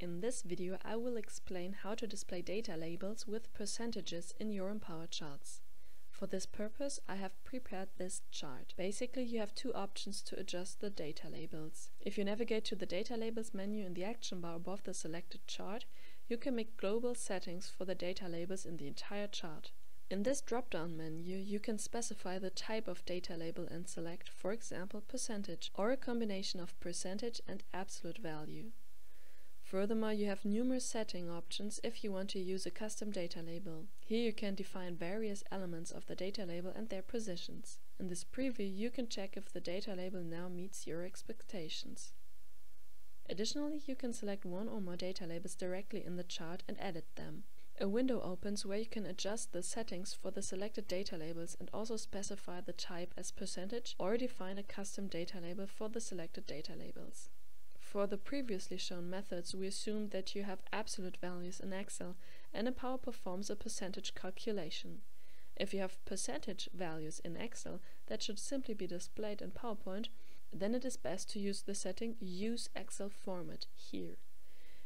In this video I will explain how to display data labels with percentages in your Empower charts. For this purpose I have prepared this chart. Basically you have two options to adjust the data labels. If you navigate to the data labels menu in the action bar above the selected chart, you can make global settings for the data labels in the entire chart. In this drop-down menu, you can specify the type of data label and select, for example, percentage or a combination of percentage and absolute value. Furthermore, you have numerous setting options if you want to use a custom data label. Here you can define various elements of the data label and their positions. In this preview, you can check if the data label now meets your expectations. Additionally, you can select one or more data labels directly in the chart and edit them. A window opens where you can adjust the settings for the selected data labels and also specify the type as percentage or define a custom data label for the selected data labels. For the previously shown methods, we assume that you have absolute values in Excel and Empower performs a percentage calculation. If you have percentage values in Excel that should simply be displayed in PowerPoint, then it is best to use the setting Use Excel Format here.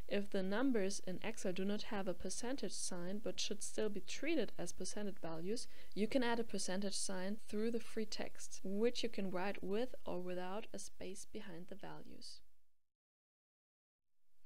If the numbers in Excel do not have a percentage sign but should still be treated as percentage values, you can add a percentage sign through the free text, which you can write with or without a space behind the values.